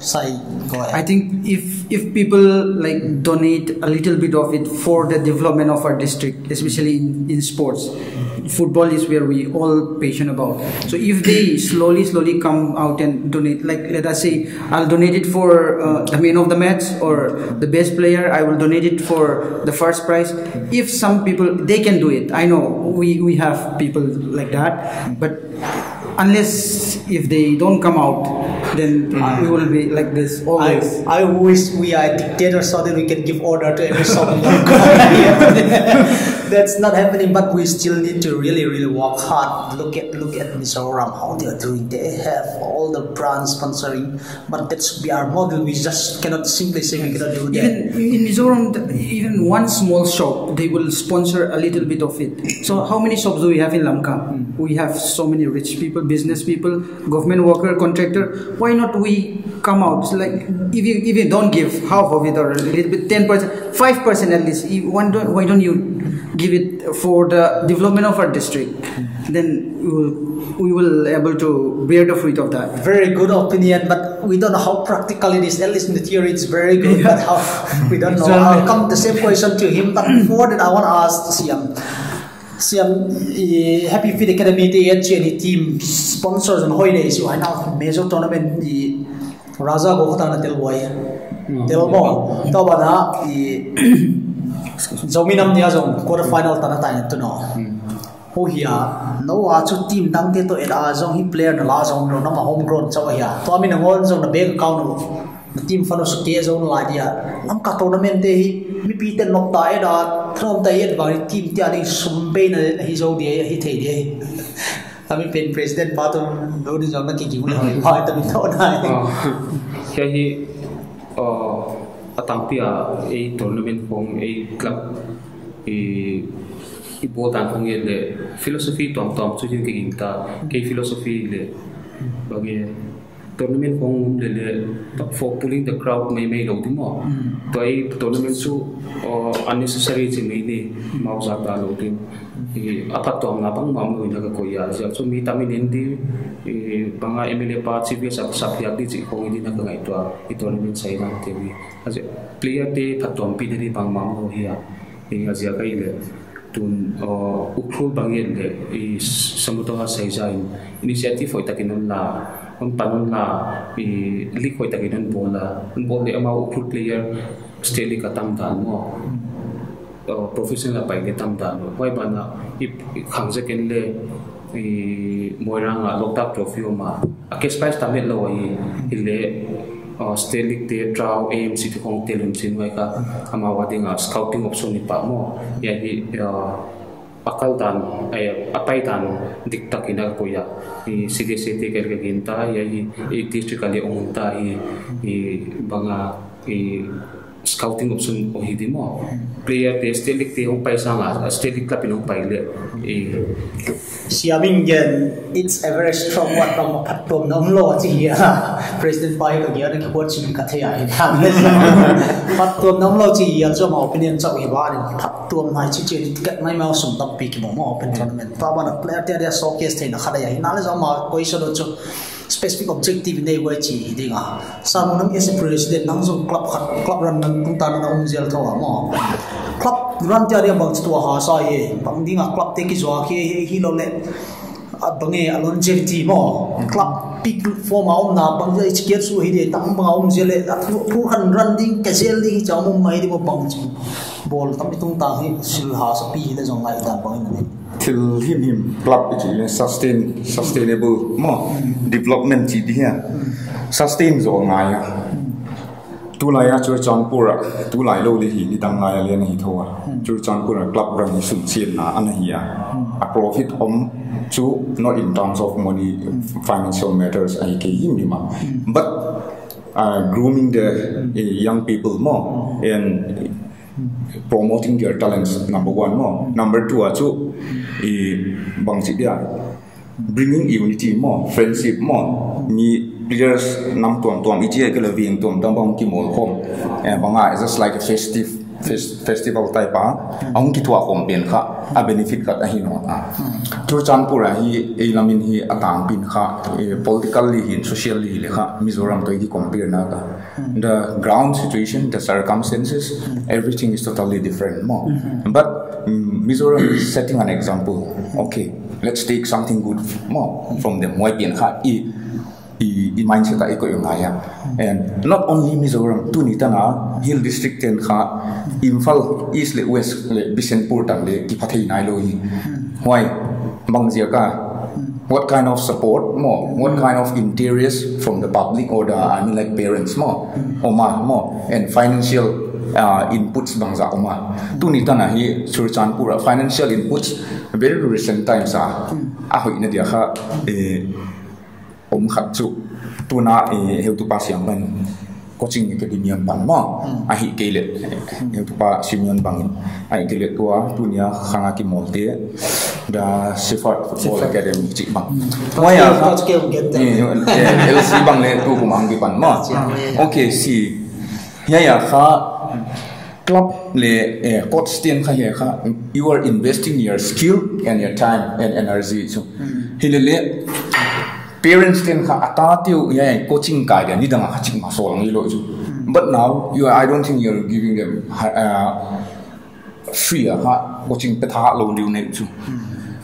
Say, go ahead. I think if if people like donate a little bit of it for the development of our district, especially in, in sports, football is where we all passionate about. So if they slowly slowly come out and donate, like let us say, I'll donate it for uh, the man of the match or the best player. I will donate it for the first prize. If some people they can do it, I know we we have people like that, but unless if they don't come out, then we will be like this always. I, I wish we are dictators so that we can give order to every song. That's not happening, but we still need to really, really work hard. Look at look at Mizoram, how they are doing. They have all the brands sponsoring, but that should be our model. We just cannot simply say we cannot do that. Even in Mizoram, even one small shop, they will sponsor a little bit of it. So how many shops do we have in Lamka? Hmm. We have so many rich people, business people, government worker, contractor. Why not we come out? It's like if you if you don't give half of it or a little bit, ten percent, five percent at least. if One don't, why don't you give it for the development of our district? Then we will we will able to bear the fruit of that. very good opinion, but we don't know how practical it is. At least in the theory, it's very good, but how we don't know. I'll come the same question to him. But before that, I want to ask Siam. Siam, eh, Happy Feet Academy, the HN team sponsors on holidays. You are now major tournament the Raja Gokta na Telboy. Telbo, taba na i Zominam niya zong quarter final tanah tayo to no. Ho hiya no wa chu team dang te to et a zong hi player na la zong no na ma home grown chaw hiya to ami na ngon zong na bank account no team fano su ke zong la dia lam ka tournament te hi mi pi ten nok ta e da throm ta et ba team ti ani sum be na hi zo dia hi thei dia ami pen president pa to do ni zong na ki ki mu le ha ta mi to na Kaya hi uh, atampia a tournament kong a club i i botan kong le philosophy tom tom chu jin ke ta ke philosophy le bagi tournament kong le le for pulling the crowd may may lo di mo. To ai tournament chu uh, unnecessary chi mai ni mau za ta lo din i apat to nga bang mam lo na ko ya ja chu mi tamin hindi i banga emile pa chi bi sa sa di chi kong hindi na ka ngai to i tournament sai lang te bi aje player te thatom pi ni bang mam lo hi ya i azia kai le tun ukhrul bangin le i samuto ha sai jain initiative foi takinon la on panon la i lik foi takinon bola on bol le ama ukhrul player steli ka tam dan mo professional pai ke tam dan wai bana i khang je ken le. I moirang a loktak trophy ma a kes prize tamet lo i i le. Uh, Stanley te trao AMC te kong telun chin wai ka ama wadi nga scouting option ni pa mo. Ya hi uh, akal dan ay apay dan dikta kina ko ya i sige sige kel ka ginta ya i i district ali ongunta i i banga i scouting option o hidi mo player te Stanley te hong paisa nga Stanley club inong paile i Siaming yan, it's a very strong one from a patom na umlo chi ya. President Pai ka gyan ka wat sim ka thaya in ha. Patom na umlo chi ya so ma opinion sa wi ba ni patom na chi chi ka mai ma sum tam pi ki mo open tournament. Pa ba na player te ya showcase te na khada ya ina le ma koi so do chu specific objective này wa chi di nga. Sau mo nang as president nang so club khat club run nang tung ta na um zel tho mo. Club run te ya bang tu ha sa ye. Bang Dinga club te ki zo ki hi lo le bange a longevity mo club peak form aum na bang ja ichket su hi de tam bang aum jele thu khan run ding casual ding chaw mo mai de mo bang chu ball tam tung ta hi sil ha sa pi le jong lai ta bang ni till him him club chi is sustain sustainable. Mo development chi di à. ha sustain zo ngai ya tu lai ya chu chanpura tu lai lo le hi ni dang ngai le ni thowa chu chanpura club ra ni sun chin na an hi ya a profit om chu not in terms of money financial matters ai ke him ni ma but uh, grooming the uh, young people more. And promoting their talents number one more number two achu i bang si dia bringing unity more friendship more. Mi players nam tuam tuam ichi ke vieng tuam dam bang ki mol khom eh banga is just like a festive festival type hmm. a ang ki thua khom pen kha a benefit khat a hi no a tur chan pura hi e lamin hi atang pin kha. Politically hi socially le kha. Mizoram to ki compare na ka hmm. the ground situation the circumstances hmm. everything is totally different more but mm, mizoram is setting an example. Okay let's take something good more from them why pian kha. I i, i mindset ai ko yung ngaya and not only mizoram tu ni tana hill district ten kha imphal east le west le bisenpur tang le ki phathei nai lo hi. Why bang zia ka what kind of support more what kind of interiors from the public or the i mean like parents more or ma more and financial uh, inputs bang za oma. Tu ni tana hi surchan pura. Financial inputs very recent times a a hoi na dia kha. Eh ผมขับจุกตัวน่าเอเฮลตุปาเสียงมันก็จริงก็ดีมีบังมั้งอ่ะฮิเกล็ดเฮลตุปาสิมีบังอ่ะฮิเกล็ดตัวตัวเนี้ยข้างกิมอลเตะดาซิฟอร์ดฟุตบอลแคเดมี่จิบังว่าอย่างเนี่ยเอลซีบังเลยตัวผมอังกิบังมั้งโอเคสิเนี่ยอย่างค่ะ club le eh, coach team kha he kha you are investing your skill and your time and energy so hilele parents then ka atatiu ya coaching ka dia ni dang ka ching ma so lang but now you i don't think you're giving them uh, free uh, ha coaching pe tha lo liu ne ju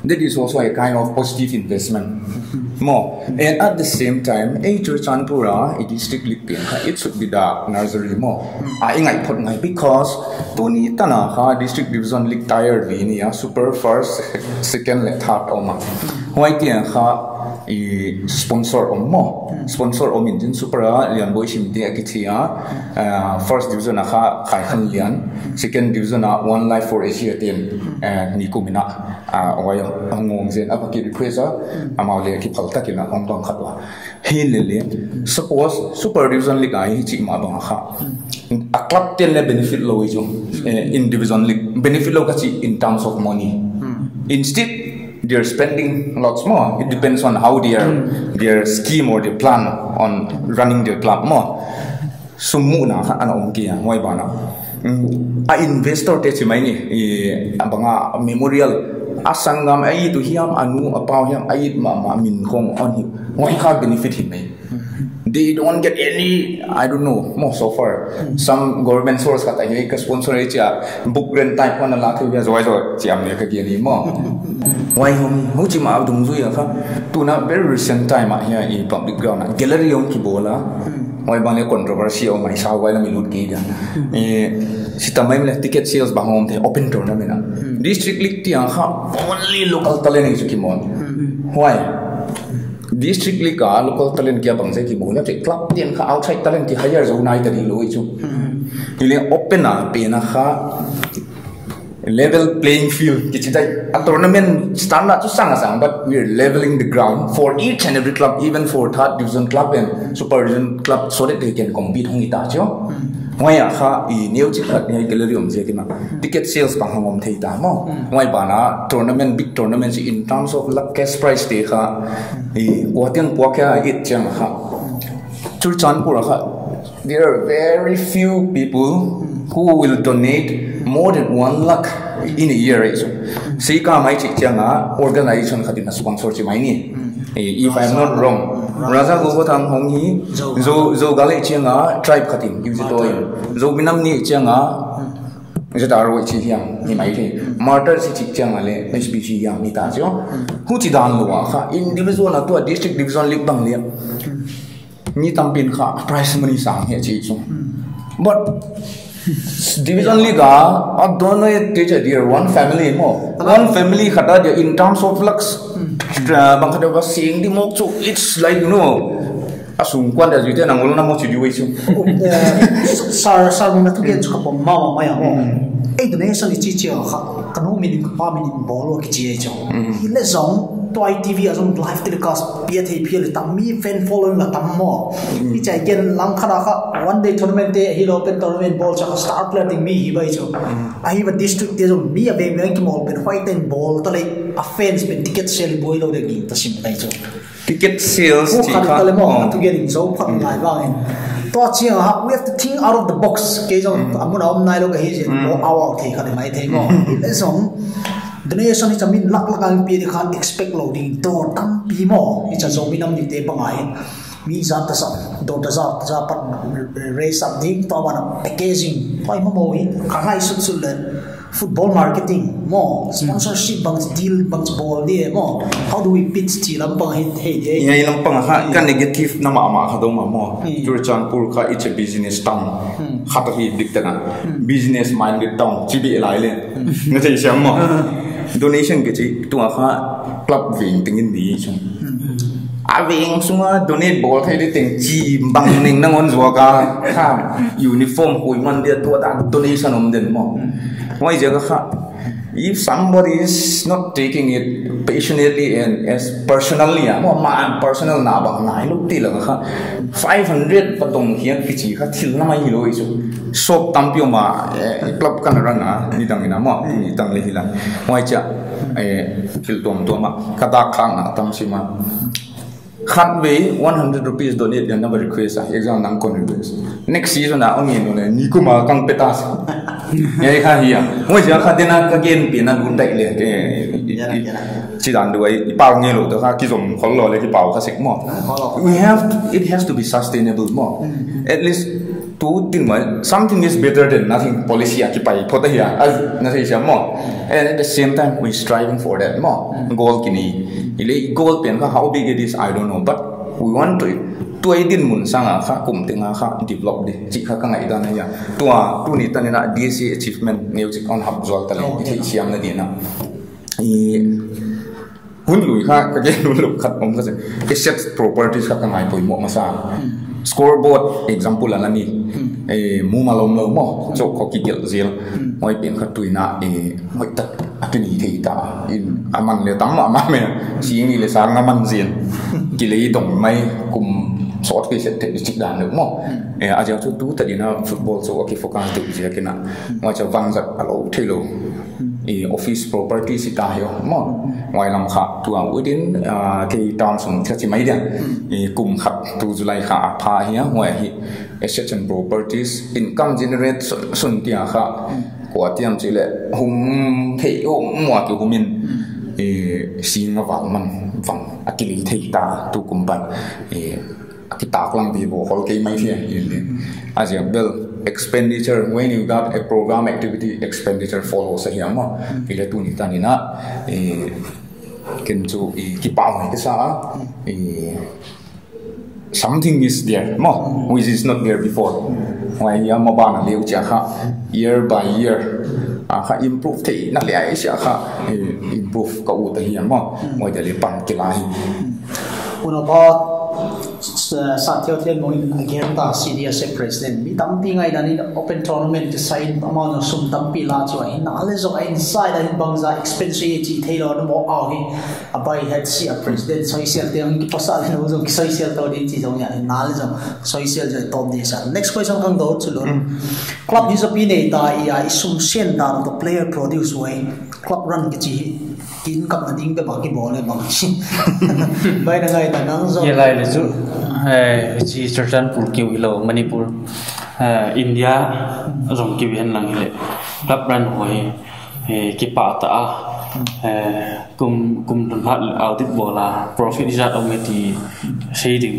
that is also a kind of positive investment. More. And at the same time a chanpura a district league pin it should be the nursery more. I ingai phot ngai because to ni tana ha district division league tired ya super first second third oma. Why tian ha i sponsor om mo sponsor om in jin super a lian boy sim te akichia first division kha khai khan lian second division a one life for asia ten ni kumina a oy ngong zen apa ki request a amau le ki phalta ki na ong tong khatwa he le le suppose super division league ai chi ma ba kha a club ten le benefit lo ju in division league. Benefit lo ka chi in terms of money. instead they're spending lots more. It depends on how their mm. their scheme or their plan on running their club more. Sumu na ano ong kia moy ba na. Mm, a investor te chimai ni e abanga memorial asangam ai tu hiam anu apaw hiam ai ma min kong on moy ka benefit him mai. They don't get any, I don't know, more so far. Some government source kata hi ka sponsor cha book rent type on la thu ya zoi zoi chiam ne ka gi ni mo. Why home ho chi ma dung zu ya kha tu na very recent time ah here in public ground na gallery on ki bola. Why bang le controversy o mai sa wai la mi lut ki dia. Eh si tamai le ticket sales bang home the open tournament na. District league ti ang kha only local talent ki mon. Why? District league ka local talent kya bang ki bola che club tian kha outside talent ki higher zo nai tari lo chu ile open na pe na kha level playing field. Ki chidai a tournament standard chu sang sang but we are leveling the ground for each and every club even for third division club and super division club. So that they can compete hong ita cho ngoài à kha i nêu chỉ khát ngay cái lợi gì cái mà. Ticket sales bằng hàng thầy ta mà ngoài bà na tournament big tournament in terms of luck cash prize thì kha i qua tiếng qua cái ít chẳng kha chú chan pura kha there are very few people who will donate more than one lakh in a year right? So si ka mai chi chang a organization khatin sponsor chi mai ni if i'm not wrong Raja go thang hong hi zo zo gale chenga tribe khatim gi to zo binam ni chenga je ta ro chi Hiang ni mai thi martyr si chik chang Le mes bi chi ya ni ta jo hu chi dan lo wa kha in division na to district division lik bang le Ni tam pin kha price money sang he chi chu but division liga और दोनों ये teacher dear one family मो one family खटा In Terms Of lux Sudah abang kena kau sing di mocu. It's like you know. Ah, Asung kuan dah jadi nang ulang lah nama cuci wei sung. Ya, sar sar mana tu kita cakap mama ya, maya. Hmm. Eh tu nasi ni cici oh, aku. Kenapa minum apa minum bolu kecil aja. Hmm. Ia zong ตัวไอทีวีอาจจะไลฟ์ติดกับเปียทีพีเลยแต่มีแฟน following ละตั้มหม้อนี่จะเห็นหลังคาราคาวันเดย์ทัวร์เมนต์เตะฮีโร่เป็นทัวร์เมนต์บอลจากสตาร์เพลย์ที่มีฮีบายจ้ะไอฮีบดิสตริกที่จะมีอะไรเหมือนกันหมดเป็นไฟต์เป็นบอลตั้งเลยอะแฟนส์เป็นติ๊กเก็ตเซลล์บอยเราเด็กนี่ตั้งสิบไปจ้ะติ๊กเก็ตเซลล์ที่ขาดตั้งเลยหม้อทุกอย่างจะพัฒนาไปบ้างเองตัวจริงฮะ we have to think out of the box เกี่ยวกับอันนู้นเราไม่ได้รู้กันเฮียจ้ะเราเอาออกทีขนาดไหนเท่หม้อเรื่องสม donation hi chamin lak lak ang pi khan expect loading to tam pi mo hi cha zo mi nam ni te pa ngai mi za ta sa do ta za za pat raise up ding to wana packaging. Pai mo mo hi ka ngai sut sut le football marketing mo sponsorship bang deal bang ball di mo how do we pitch chi lam bang hi he de ngai lam pang ha kan negative na ma ma kha do ma mo tur chanpur kha it's a business town kha ta hi dik ta na business minded town chi bi lai le na chai sam mo donation ke chi tu kha club wing ting in ni chung a wing sunga donate ball thai de teng chi bang ning na ngon zwa ka kha uniform koi man dia tu da donation om den mo wai je kha if somebody is not taking it passionately and as personally ah mo ma personal na ba na lu ti la kha 500 patong hian ki chi kha thil na mai lo isu shop tampio ma eh, club kan ran a ni dang ina mo ni dang le hilang. Wai cha eh thil tom to ma kada khang na tam si ma khát với 100 rupees donate your number request ah exam nang kon request. Next season na ongi no le ni ma kang petas. Ye kha hi ya mo ja kha dena ka gen pi na gun dai le ke chi dan du ai pa nge lo to kha ki som khol lo le ki pau kha sek mo we have to, it has to be sustainable mo at least two tin ma something is better than nothing policy aki pai phota hi as na sei mo and at the same time we striving for that mo goal kini ile goal pen ka how big it is i don't know but we want to tuai din mun sanga kha kum tenga kha develop de chi kha ka ngai da na ya tua tu ni ta na dsc achievement music on hub zol ta le thi siam na di na i hun lui kha ka ge nun lu khat om ka se asset properties kha ka ngai poi mo ma sa scoreboard example là ni e ừ. mu mà lom lom mo cho có kí kiểu gì mọi ừ. biển khát tuổi na e mọi tật tu ni thì ta in aman à, le tam mà mà mẹ à. chỉ nghĩ là sáng aman gì kí lấy đồng mấy cùng sót cái sẽ thể chỉ đàn được mà. E à giờ chú tú tại vì nó football số cái focus tự gì cái nào ngoài cho văng giật alo thay lo e office property si ta yo mo ngoài làm khá tu ang within cái town sung theo chỉ mấy điểm. E cùng khát tu julai khá pha hi ngoài hi assets and properties income generate sun tia khá. Của tiêm chỉ lệ hum thị hum mua kiểu hum in e xin mà vào man vang akili thị ta tu cùng bạn e cái tác lang đi bộ hol cái mấy phiền as a bill expenditure when you got a program activity expenditure follows sa hiya mo ile tu ni tanina e ken chu e ki pa mai ka sa e something is there mo which is not there before. Why ya mo ba na leu cha kha year by year a kha improve thei na le ai sha kha e improve ka u ta hiya mo. Mo de le pang ki lai Una ba sa theo thiên mo again ta CDS president. Mi tam pi ngai dan open tournament ke side ama no sum tam pi la chu ai na le zo ai inside ai bang za expense ye chi thei lo no mo au hi abai head si a president social te ang ki pasa le no zo ki social to din chi zong ya na le zo social je tom de sa. Next question kang do, chu lo club is a pi nei ta ya sum sen da the player produce way club run ki chi kin kap na ding be ba ki bol le bang chi. Bai na ngai ta nang zo. Ye lai le chu chỉ chi chartan pur kiu hilo manipur india, rong kiu hen lang hile club ran hoi ki pa ta. Kum kum dun phat audit bola profit is out me ti sei ding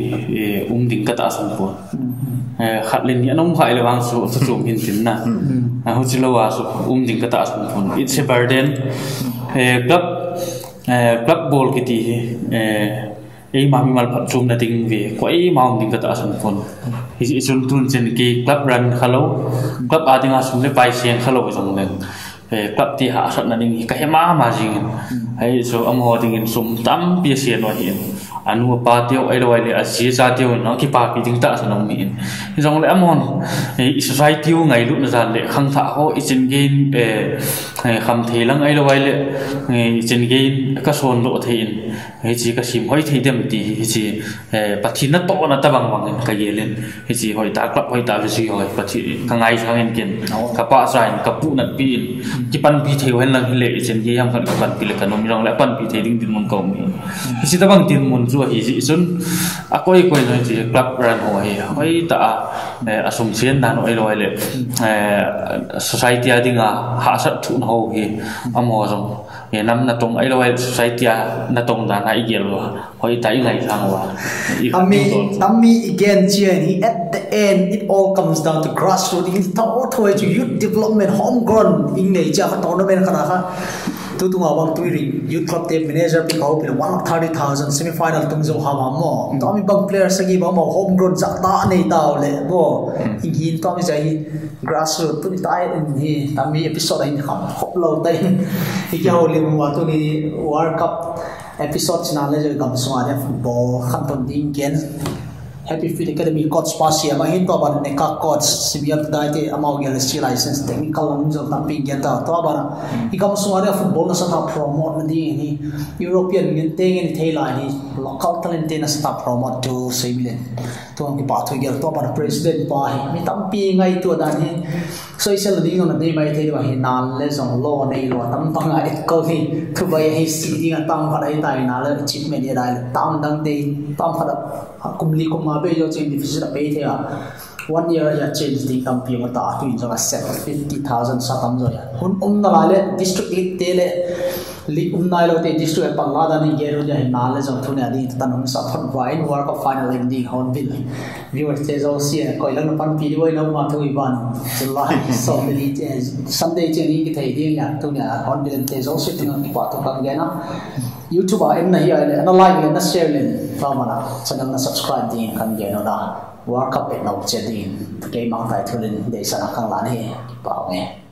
um ding kata san pu lên len ni anom khai le wang su su chum hin tin na a hu chilo wa à, su um ding kata san pu it's a burden. Club club ball cái ti ei ma mi mal phatum na ding ve ko ei ma ong ding ka ta sun phun hi si tun chen ki club run khalo club a ding a sun le pai sian khalo jong len e eh, club ti ha sat na ding ka he ma jing hei hmm. eh, so amo ding in sum tam pi sian no hi anu pa tiêu ai lo ai le a si sa tiêu no ki pa pi ding ta sa nong mi. In jong le amon. I sai tiêu ngai lu na zan le khang tha ho i chen gain e kham thei lang ai lo ai le. I chen gain ka son lo thein he chi ka sim hoi thei dem ti he chi pathi na to na ta bang bang ka ye len. He chi hoi ta klap hoi ta vi si hoi pathi ka ngai sang en ken. Ka pa sai ka pu na pi ki pan pi thei wen lang le i chen ge yam kan pan pi le kan nom. Rong le pan pi thei ding din mon ko mi. He chi ta bang tin mon zua hi ji chun a koi koi noi ji club ran ho hi hoi ta a sum chen dan oi loi le society a dinga ha sat thu ho hi amo zong ye nam na tong ai loi society a na tong dan ai gel wa hoi ta i ngai sang wa ami ami again ji at the end it all comes down to grassroots. In thought to youth development homegrown in nature to no men kana ha tudung awak tu iri youth club team manager pi kau pilih one thirty thousand semi final tu mizu hama mo tommy bang player segi bama home grown zak tak nih tau le bo ingi tommy jadi grassroots tu tay ini tami episode ini kau kau lo tay iki awal lima waktu ni world cup episode channel jadi gamsung aja football kantun dingin Happy Fit Academy coach pa siya ma hin to ba ne ka coach sibiya dai te amao gel si license technical ang jo ta ping gel ta to ba ikam suara football na sa ta promote na di ni. European ngin te te la ni local talent na sa ta promote to sibilen ตัวกี่ป่าถุยเกี่ยวตัวป่า president ป่าเห็นมีตั้มปีไงตัวนั้นเห็นโซเชียลดีกันได้ไหมที่ว่าเห็นนานเลยสองโลในโลตั้มตั้งไงก็ที่ทุกใบให้สิ่งที่กันตั้มขนาดตายนานเลยชิปไม่ได้เลยตั้มดังเดียตั้มขนาดกุมลีกุมมาเบย์จะเจนดิฟิสิตไปเถอะ one year ya change di kampi ma ta tu in jaga set 50000 satam jo ya hun um na la le district 8 te le league um na lo te district pa la da ni ge ro ja na le jong thu ne di ta nong sa phot wa in world cup final in di hon bil viewers te zo si ko lang pan pi di wai no ma thu i ban. July so ni te sunday che ni ki thai di ya tu ne hon bil te zo si tin ni pa to kan ge na. YouTube a em na hi ale na like le na share le. Fa mana channel na subscribe din kan ge no na World Cup e no che din ke mang tai thulin de sana khang la ni pa nge